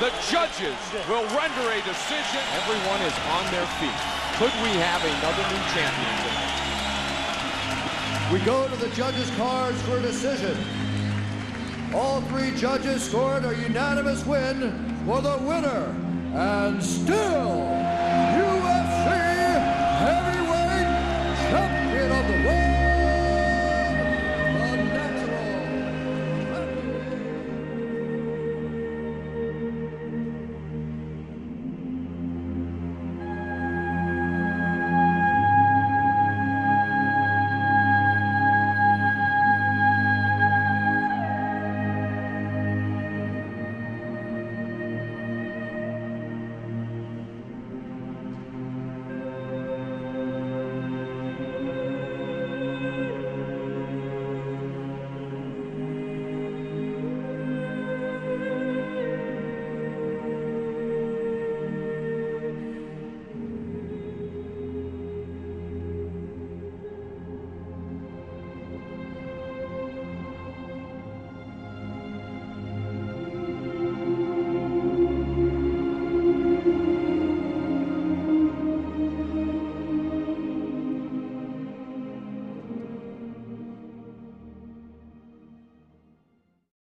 The judges will render a decision. Everyone is on their feet. Could we have another new champion tonight? We go to the judges' cards for a decision. All three judges scored a unanimous win for the winner and still